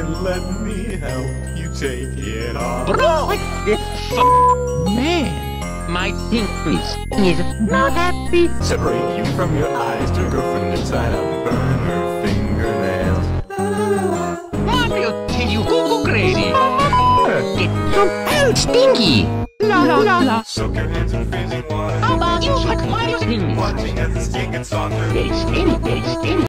Let me help you take it off. Bro, it's f- man. My pinky is not happy. Separate you from your eyes, to go from inside out, burn her fingernails. Mario, till you go go crazy. Get some stinky. La la la la. Soak your hands in freezing water. How about you like Mario stinky? Watching as the stinking gets softer. Very stinky, very stinky.